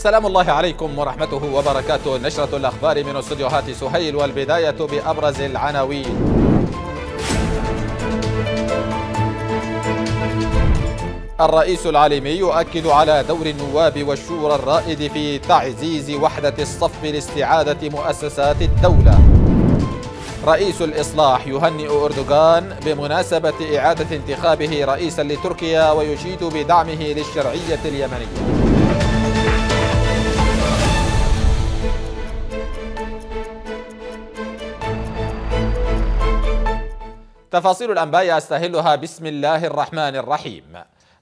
سلام الله عليكم ورحمته وبركاته. نشرة الأخبار من استديوهات سهيل والبداية بأبرز العناوين. الرئيس العالمي يؤكد على دور النواب والشورى الرائد في تعزيز وحدة الصف لاستعادة مؤسسات الدولة. رئيس الإصلاح يهنئ أردوغان بمناسبة إعادة انتخابه رئيسا لتركيا ويشيد بدعمه للشرعية اليمنية. تفاصيل الأنباء أستهلها بسم الله الرحمن الرحيم.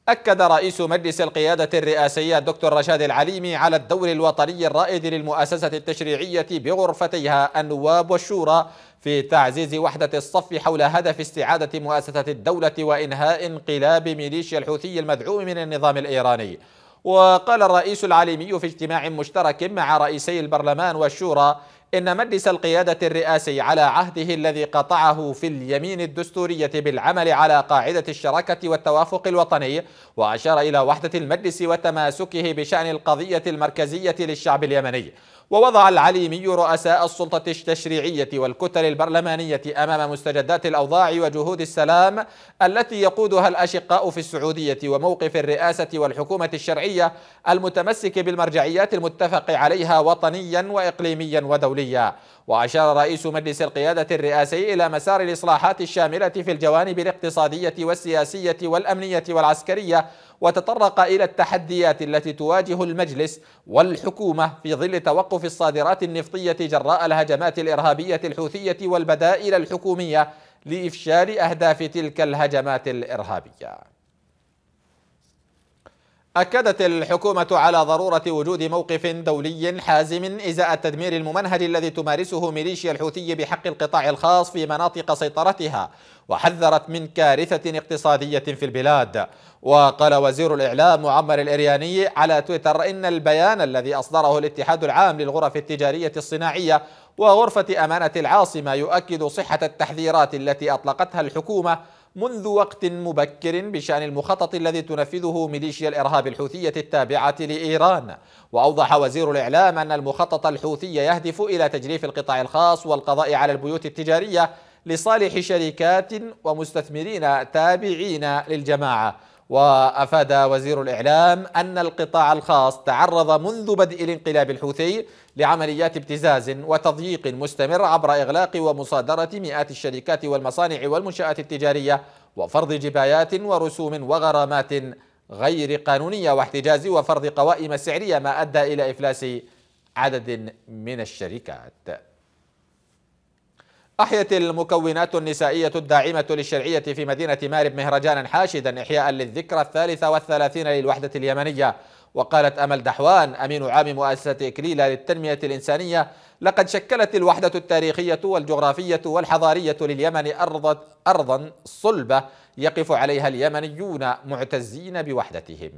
أكد رئيس مجلس القيادة الرئاسية الدكتور رشاد العليمي على الدور الوطني الرائد للمؤسسة التشريعية بغرفتيها النواب والشورى في تعزيز وحدة الصف حول هدف استعادة مؤسسة الدولة وإنهاء انقلاب ميليشيا الحوثي المدعوم من النظام الإيراني. وقال الرئيس العليمي في اجتماع مشترك مع رئيسي البرلمان والشورى إن مجلس القيادة الرئاسي على عهده الذي قطعه في اليمين الدستورية بالعمل على قاعدة الشراكة والتوافق الوطني وأشار إلى وحدة المجلس وتماسكه بشأن القضية المركزية للشعب اليمني. ووضع العليمي رؤساء السلطة التشريعية والكتل البرلمانية أمام مستجدات الأوضاع وجهود السلام التي يقودها الأشقاء في السعودية وموقف الرئاسة والحكومة الشرعية المتمسك بالمرجعيات المتفق عليها وطنيا وإقليميا ودوليا. وأشار رئيس مجلس القيادة الرئاسي إلى مسار الإصلاحات الشاملة في الجوانب الاقتصادية والسياسية والأمنية والعسكرية وتطرق إلى التحديات التي تواجه المجلس والحكومة في ظل توقف الصادرات النفطية جراء الهجمات الإرهابية الحوثية والبدائل الحكومية لإفشال أهداف تلك الهجمات الإرهابية. أكدت الحكومة على ضرورة وجود موقف دولي حازم إزاء التدمير الممنهج الذي تمارسه ميليشيا الحوثي بحق القطاع الخاص في مناطق سيطرتها وحذرت من كارثة اقتصادية في البلاد. وقال وزير الإعلام معمر الإرياني على تويتر إن البيان الذي أصدره الاتحاد العام للغرف التجارية الصناعية وغرفة أمانة العاصمة يؤكد صحة التحذيرات التي أطلقتها الحكومة منذ وقت مبكر بشأن المخطط الذي تنفذه ميليشيا الإرهاب الحوثية التابعة لإيران. وأوضح وزير الإعلام أن المخطط الحوثي يهدف إلى تجريف القطاع الخاص والقضاء على البيوت التجارية لصالح شركات ومستثمرين تابعين للجماعة. وأفاد وزير الإعلام أن القطاع الخاص تعرض منذ بدء الانقلاب الحوثي لعمليات ابتزاز وتضييق مستمر عبر إغلاق ومصادرة مئات الشركات والمصانع والمنشآت التجارية وفرض جبايات ورسوم وغرامات غير قانونية واحتجاز وفرض قوائم سعرية ما أدى إلى إفلاس عدد من الشركات. أحيت المكونات النسائية الداعمة للشرعية في مدينة مارب مهرجانا حاشدا إحياء للذكرى الثالثة والثلاثين للوحدة اليمنية. وقالت أمل دحوان أمين عام مؤسسة إكليلا للتنمية الإنسانية لقد شكلت الوحدة التاريخية والجغرافية والحضارية لليمن أرضا, أرضا صلبة يقف عليها اليمنيون معتزين بوحدتهم.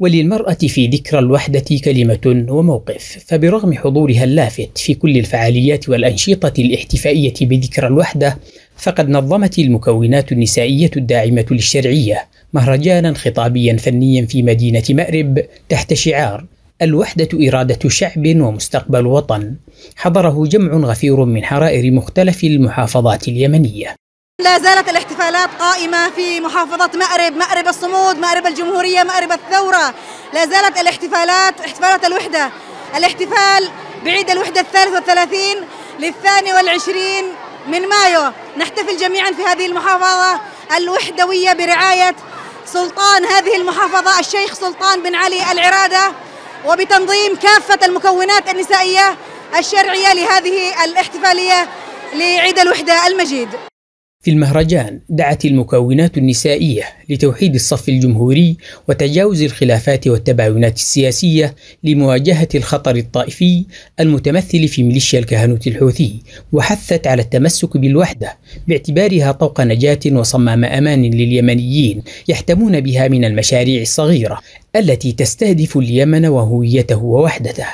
وللمرأة في ذكرى الوحدة كلمة وموقف فبرغم حضورها اللافت في كل الفعاليات والأنشطة الاحتفائية بذكرى الوحدة فقد نظمت المكونات النسائية الداعمة للشرعية مهرجانا خطابيا فنيا في مدينة مأرب تحت شعار الوحدة إرادة شعب ومستقبل وطن. حضره جمع غفير من حرائر مختلف المحافظات اليمنية. لا زالت الاحتفالات قائمة في محافظة مأرب مأرب الصمود مأرب الجمهورية مأرب الثورة. لا زالت الاحتفالات احتفالات الوحدة. الاحتفال بعيد الوحدة الثالث والثلاثين للثاني والعشرين من مايو نحتفل جميعا في هذه المحافظة الوحدوية برعاية سلطان هذه المحافظة الشيخ سلطان بن علي العرادة وبتنظيم كافة المكونات النسائية الشرعية لهذه الاحتفالية لعيد الوحدة المجيد. في المهرجان دعت المكونات النسائية لتوحيد الصف الجمهوري وتجاوز الخلافات والتباينات السياسية لمواجهة الخطر الطائفي المتمثل في ميليشيا الكهنوت الحوثي وحثت على التمسك بالوحدة باعتبارها طوق نجاة وصمام أمان لليمنيين يحتمون بها من المشاريع الصغيرة التي تستهدف اليمن وهويته ووحدته.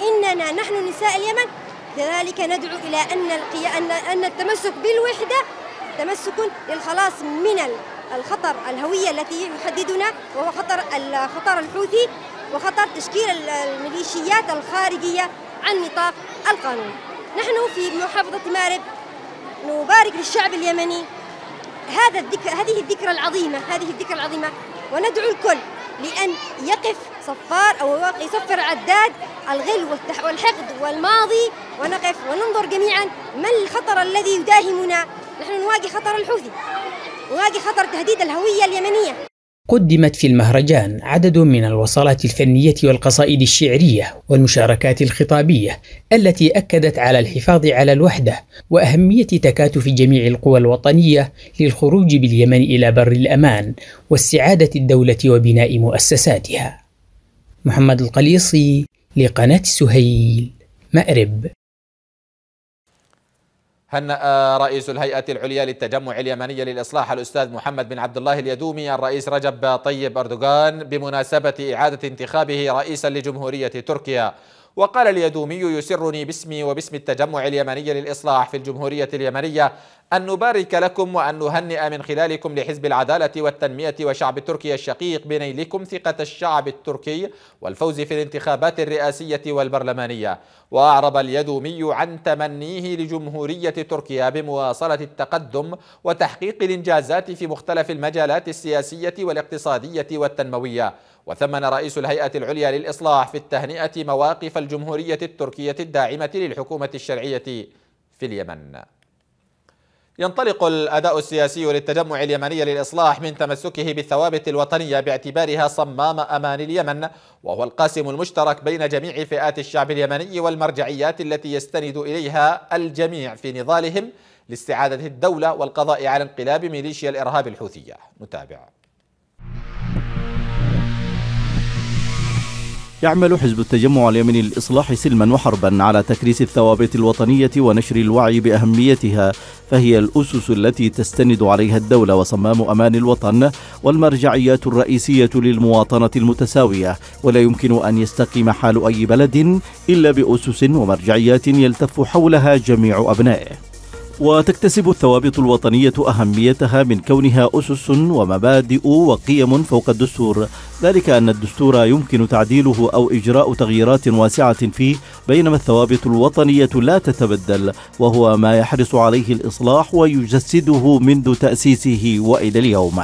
إننا نحن نساء اليمن. كذلك ندعو إلى أن, أن, أن التمسك بالوحدة تمسك للخلاص من الخطر الهوية التي يحددنا وهو خطر الخطر الحوثي وخطر تشكيل الميليشيات الخارجية عن نطاق القانون. نحن في محافظة مارب نبارك للشعب اليمني هذا الذكر هذه الذكرى العظيمة هذه الذكرى العظيمة وندعو الكل لأن يقف صفار أو يصفر عداد الغل والحقد والماضي ونقف وننظر جميعا ما الخطر الذي يداهمنا نحن نواجه خطر الحوثي نواجه خطر تهديد الهوية اليمنية قدمت في المهرجان عدد من الوصلات الفنية والقصائد الشعرية والمشاركات الخطابية التي أكدت على الحفاظ على الوحدة وأهمية تكاتف جميع القوى الوطنية للخروج باليمن إلى بر الأمان واستعادة الدولة وبناء مؤسساتها. محمد القليصي لقناة سهيل مأرب هنأ رئيس الهيئة العليا للتجمع اليمني للإصلاح الأستاذ محمد بن عبد الله اليدومي الرئيس رجب طيب أردوغان بمناسبة إعادة انتخابه رئيسا لجمهورية تركيا. وقال اليدومي يسرني باسمي وباسم التجمع اليمني للإصلاح في الجمهورية اليمنية أن نبارك لكم وأن نهنئ من خلالكم لحزب العدالة والتنمية وشعب تركيا الشقيق بنيلكم ثقة الشعب التركي والفوز في الانتخابات الرئاسية والبرلمانية. وأعرب اليدومي عن تمنيه لجمهورية تركيا بمواصلة التقدم وتحقيق الإنجازات في مختلف المجالات السياسية والاقتصادية والتنموية. وثمن رئيس الهيئة العليا للإصلاح في التهنئة مواقف الجمهورية التركية الداعمة للحكومة الشرعية في اليمن. ينطلق الأداء السياسي للتجمع اليمني للإصلاح من تمسكه بالثوابت الوطنية باعتبارها صمام أمان اليمن وهو القاسم المشترك بين جميع فئات الشعب اليمني والمرجعيات التي يستند إليها الجميع في نضالهم لاستعادة الدولة والقضاء على انقلاب ميليشيا الإرهاب الحوثية. نتابع. يعمل حزب التجمع اليمني للإصلاح سلما وحربا على تكريس الثوابت الوطنية ونشر الوعي بأهميتها فهي الأسس التي تستند عليها الدولة وصمام أمان الوطن والمرجعيات الرئيسية للمواطنة المتساوية ولا يمكن أن يستقيم حال أي بلد إلا بأسس ومرجعيات يلتف حولها جميع أبنائه. وتكتسب الثوابت الوطنية أهميتها من كونها أسس ومبادئ وقيم فوق الدستور. ذلك أن الدستور يمكن تعديله أو إجراء تغييرات واسعة فيه بينما الثوابت الوطنية لا تتبدل وهو ما يحرص عليه الإصلاح ويجسده منذ تأسيسه وإلى اليوم.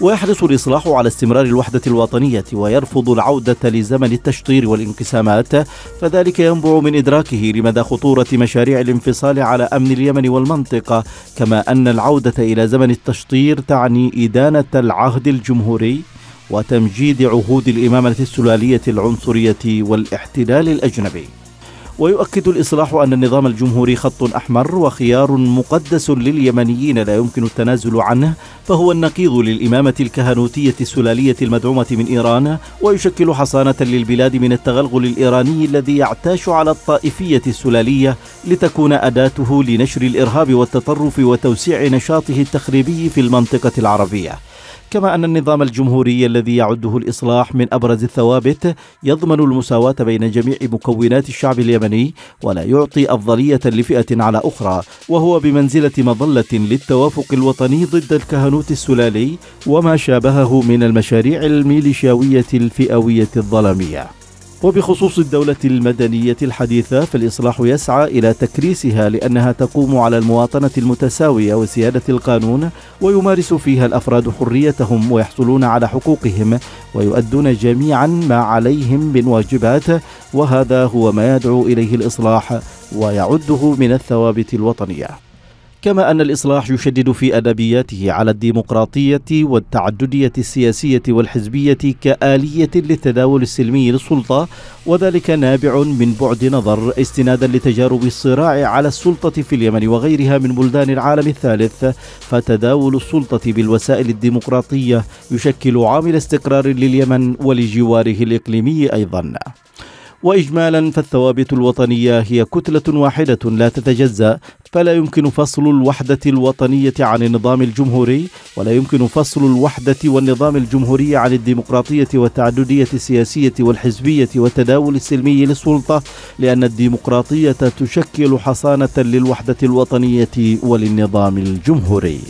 ويحرص الإصلاح على استمرار الوحدة الوطنية ويرفض العودة لزمن التشطير والانقسامات فذلك ينبع من إدراكه لمدى خطورة مشاريع الانفصال على أمن اليمن والمنطقة كما أن العودة إلى زمن التشطير تعني إدانة العهد الجمهوري وتمجيد عهود الإمامة السلالية العنصرية والاحتلال الأجنبي. ويؤكد الإصلاح أن النظام الجمهوري خط أحمر وخيار مقدس لليمنيين لا يمكن التنازل عنه فهو النقيض للإمامة الكهنوتية السلالية المدعومة من إيران ويشكل حصانة للبلاد من التغلغل الإيراني الذي يعتاش على الطائفية السلالية لتكون أداته لنشر الإرهاب والتطرف وتوسيع نشاطه التخريبي في المنطقة العربية. كما أن النظام الجمهوري الذي يعده الإصلاح من أبرز الثوابت يضمن المساواة بين جميع مكونات الشعب اليمني ولا يعطي أفضلية لفئة على أخرى وهو بمنزلة مظلة للتوافق الوطني ضد الكهنوت السلالي وما شابهه من المشاريع الميليشياوية الفئوية الظلامية. وبخصوص الدولة المدنية الحديثة فالإصلاح يسعى إلى تكريسها لأنها تقوم على المواطنة المتساوية وسيادة القانون ويمارس فيها الأفراد حريتهم ويحصلون على حقوقهم ويؤدون جميعا ما عليهم من واجبات وهذا هو ما يدعو إليه الإصلاح ويعده من الثوابت الوطنية. كما أن الإصلاح يشدد في أدبياته على الديمقراطية والتعددية السياسية والحزبية كآلية للتداول السلمي للسلطة وذلك نابع من بعد نظر استنادا لتجارب الصراع على السلطة في اليمن وغيرها من بلدان العالم الثالث. فتداول السلطة بالوسائل الديمقراطية يشكل عامل استقرار لليمن ولجواره الإقليمي أيضا. واجمالا فالثوابت الوطنية هي كتلة واحدة لا تتجزأ فلا يمكن فصل الوحدة الوطنية عن النظام الجمهوري ولا يمكن فصل الوحدة والنظام الجمهوري عن الديمقراطية والتعددية السياسية والحزبية والتداول السلمي للسلطة لأن الديمقراطية تشكل حصانة للوحدة الوطنية وللنظام الجمهوري.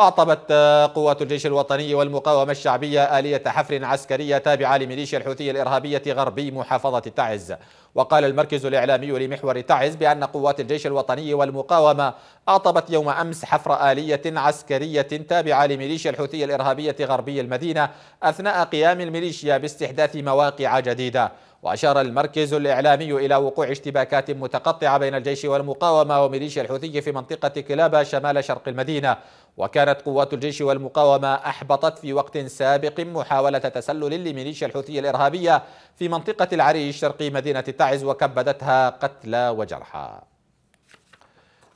أعطبت قوات الجيش الوطني والمقاومة الشعبية آلية حفر عسكرية تابعة لميليشيا الحوثية الإرهابية غربي محافظة تعز وقال المركز الإعلامي لمحور تعز بأن قوات الجيش الوطني والمقاومة أعطبت يوم أمس حفر آلية عسكرية تابعة لميليشيا الحوثية الإرهابية غربي المدينة أثناء قيام الميليشيا باستحداث مواقع جديدة. وأشار المركز الإعلامي إلى وقوع اشتباكات متقطعة بين الجيش والمقاومة وميليشيا الحوثي في منطقة كلابة شمال شرق المدينة. وكانت قوات الجيش والمقاومة أحبطت في وقت سابق محاولة تسلل لميليشيا الحوثية الإرهابية في منطقة العريش شرقي مدينة تعز وكبدتها قتلى وجرحى.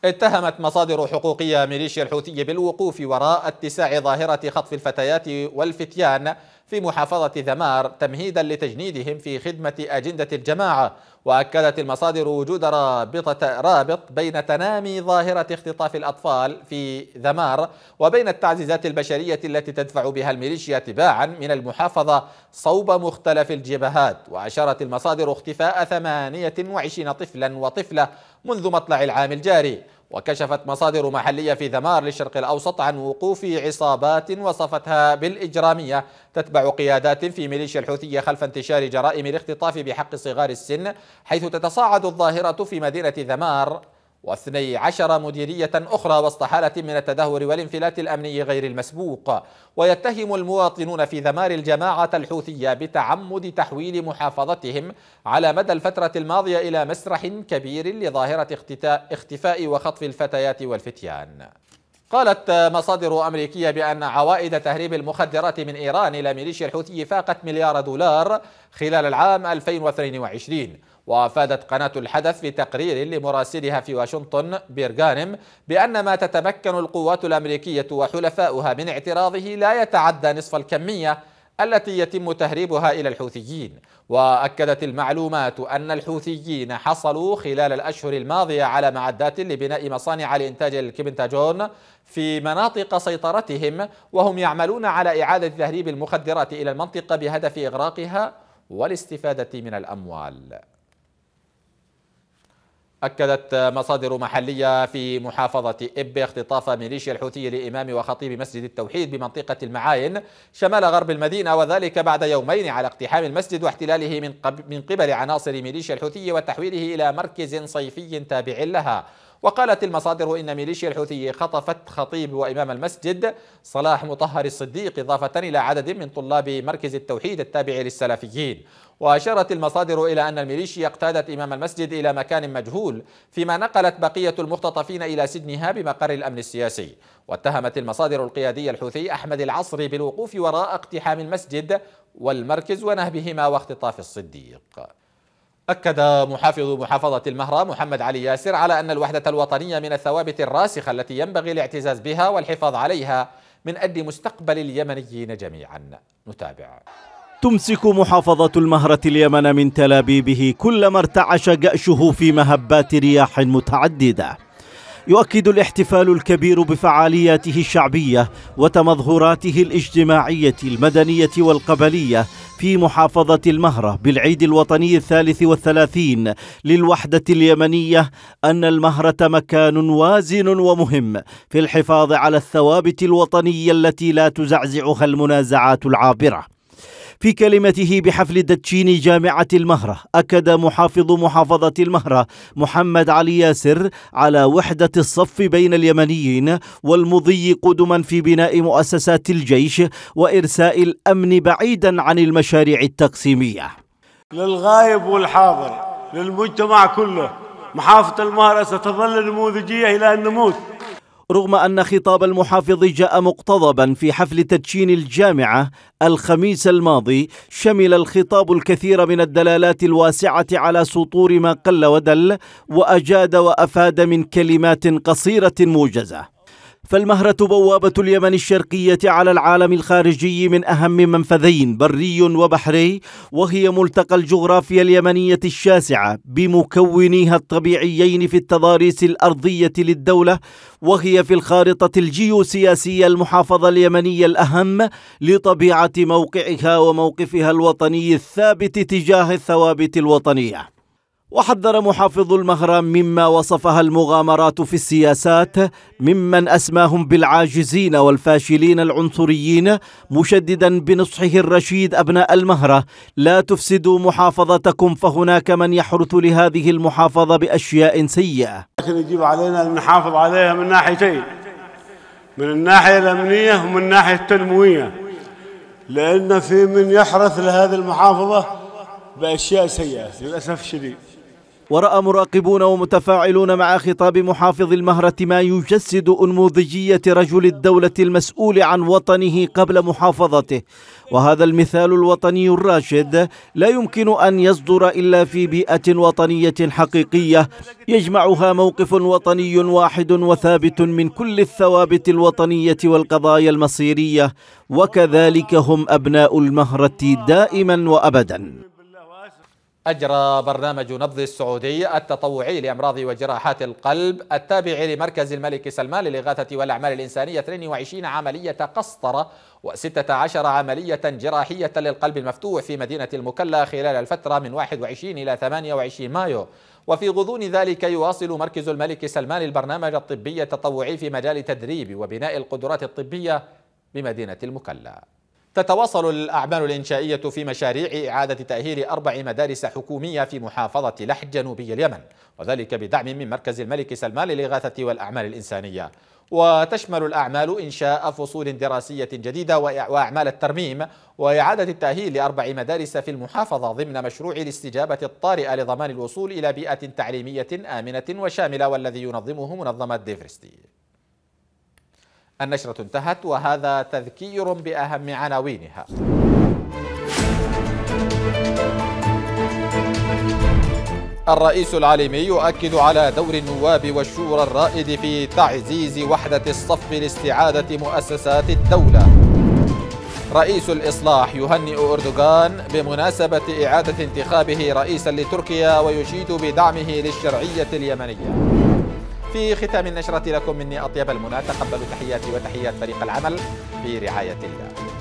اتهمت مصادر حقوقية ميليشيا الحوثي بالوقوف وراء اتساع ظاهرة خطف الفتيات والفتيان في محافظة ذمار تمهيدا لتجنيدهم في خدمة أجندة الجماعة وأكدت المصادر وجود رابطة رابط بين تنامي ظاهرة اختطاف الأطفال في ذمار وبين التعزيزات البشرية التي تدفع بها الميليشيا تباعا من المحافظة صوب مختلف الجبهات. وأشارت المصادر اختفاء 28 طفلا وطفلة منذ مطلع العام الجاري. وكشفت مصادر محلية في ذمار للشرق الأوسط عن وقوف عصابات وصفتها بالإجرامية. تتبع قيادات في ميليشيا الحوثية خلف انتشار جرائم الاختطاف بحق صغار السن حيث تتصاعد الظاهرة في مدينة ذمار واثني عشر مديرية أخرى وسط حالة من التدهور والانفلات الأمني غير المسبوق. ويتهم المواطنون في ذمار الجماعة الحوثية بتعمد تحويل محافظتهم على مدى الفترة الماضية إلى مسرح كبير لظاهرة اختفاء وخطف الفتيات والفتيان. قالت مصادر أمريكية بأن عوائد تهريب المخدرات من إيران إلى ميليشيا الحوثي فاقت مليار دولار خلال العام 2022 وافادت قناة الحدث في تقرير لمراسلها في واشنطن بيرغانم بأن ما تتمكن القوات الأمريكية وحلفاؤها من اعتراضه لا يتعدى نصف الكمية التي يتم تهريبها إلى الحوثيين. وأكدت المعلومات أن الحوثيين حصلوا خلال الأشهر الماضية على معدات لبناء مصانع لإنتاج الكبنتاجون في مناطق سيطرتهم وهم يعملون على إعادة تهريب المخدرات إلى المنطقة بهدف إغراقها والاستفادة من الأموال. أكدت مصادر محلية في محافظة إب اختطاف ميليشيا الحوثي لإمام وخطيب مسجد التوحيد بمنطقة المعاين شمال غرب المدينة وذلك بعد يومين على اقتحام المسجد واحتلاله من, قبل عناصر ميليشيا الحوثي وتحويله إلى مركز صيفي تابع لها. وقالت المصادر إن ميليشيا الحوثي خطفت خطيب وإمام المسجد صلاح مطهر الصديق إضافة إلى عدد من طلاب مركز التوحيد التابع للسلفيين. وأشارت المصادر إلى أن الميليشيا اقتادت إمام المسجد إلى مكان مجهول فيما نقلت بقية المختطفين إلى سجنها بمقر الأمن السياسي. واتهمت المصادر القيادية الحوثي أحمد العصري بالوقوف وراء اقتحام المسجد والمركز ونهبهما واختطاف الصديق. أكد محافظ محافظة المهرة محمد علي ياسر على أن الوحدة الوطنية من الثوابت الراسخة التي ينبغي الاعتزاز بها والحفاظ عليها من أجل مستقبل اليمنيين جميعا. نتابع. تمسك محافظة المهرة اليمن من تلابيبه كلما ارتعش جأشه في مهبات رياح متعددة. يؤكد الاحتفال الكبير بفعالياته الشعبية وتمظهراته الاجتماعية المدنية والقبلية في محافظة المهرة بالعيد الوطني الثالث والثلاثين للوحدة اليمنية أن المهرة مكان وازن ومهم في الحفاظ على الثوابت الوطنية التي لا تزعزعها المنازعات العابرة. في كلمته بحفل دتشين جامعة المهرة أكد محافظ محافظة المهرة محمد علي ياسر على وحدة الصف بين اليمنيين والمضي قدما في بناء مؤسسات الجيش وإرساء الأمن بعيدا عن المشاريع التقسيمية. للغايب والحاضر للمجتمع كله محافظة المهرة ستظل نموذجية إلى أن نموت. رغم أن خطاب المحافظ جاء مقتضبا في حفل تدشين الجامعة الخميس الماضي شمل الخطاب الكثير من الدلالات الواسعة على سطور ما قل ودل وأجاد وأفاد من كلمات قصيرة موجزة. فالمهرة بوابة اليمن الشرقية على العالم الخارجي من أهم منفذين بري وبحري وهي ملتقى الجغرافيا اليمنية الشاسعة بمكونيها الطبيعيين في التضاريس الأرضية للدولة وهي في الخارطة الجيوسياسية المحافظة اليمنية الأهم لطبيعة موقعها وموقفها الوطني الثابت تجاه الثوابت الوطنية. وحذر محافظ المهرة مما وصفها المغامرات في السياسات ممن أسماهم بالعاجزين والفاشلين العنصريين مشددا بنصحه الرشيد أبناء المهرة. لا تفسدوا محافظتكم فهناك من يحرث لهذه المحافظة بأشياء سيئة. لكن يجب علينا أن نحافظ عليها من ناحيتين من الناحية الأمنية ومن الناحية التنموية لأن في من يحرث لهذه المحافظة بأشياء سيئة للأسف الشديد. ورأى مراقبون ومتفاعلون مع خطاب محافظ المهرة ما يجسد أنموذجية رجل الدولة المسؤول عن وطنه قبل محافظته. وهذا المثال الوطني الراشد لا يمكن أن يصدر إلا في بيئة وطنية حقيقية يجمعها موقف وطني واحد وثابت من كل الثوابت الوطنية والقضايا المصيرية وكذلك هم أبناء المهرة دائما وأبدا. أجرى برنامج نبض السعودي التطوعي لأمراض وجراحات القلب التابع لمركز الملك سلمان للإغاثة والأعمال الإنسانية 22 عملية قسطرة و16 عملية جراحية للقلب المفتوح في مدينة المكلا خلال الفترة من 21 إلى 28 مايو. وفي غضون ذلك يواصل مركز الملك سلمان البرنامج الطبي التطوعي في مجال تدريب وبناء القدرات الطبية بمدينة المكلا. تتواصل الأعمال الإنشائية في مشاريع إعادة تأهيل أربع مدارس حكومية في محافظة لحج جنوبي اليمن وذلك بدعم من مركز الملك سلمان للإغاثة والأعمال الإنسانية. وتشمل الأعمال إنشاء فصول دراسية جديدة وأعمال الترميم وإعادة التأهيل لأربع مدارس في المحافظة ضمن مشروع الاستجابة الطارئة لضمان الوصول إلى بيئة تعليمية آمنة وشاملة والذي ينظمه منظمة ديفرستي. النشرة انتهت وهذا تذكير بأهم عناوينها. الرئيس العالمي يؤكد على دور النواب والشورى الرائد في تعزيز وحدة الصف لاستعادة مؤسسات الدولة. رئيس الإصلاح يهنئ أردوغان بمناسبة إعادة انتخابه رئيسا لتركيا ويشيد بدعمه للشرعية اليمنية. في ختام النشرة لكم مني أطيب المنى. تقبلوا تحياتي وتحيات فريق العمل في رعاية الله.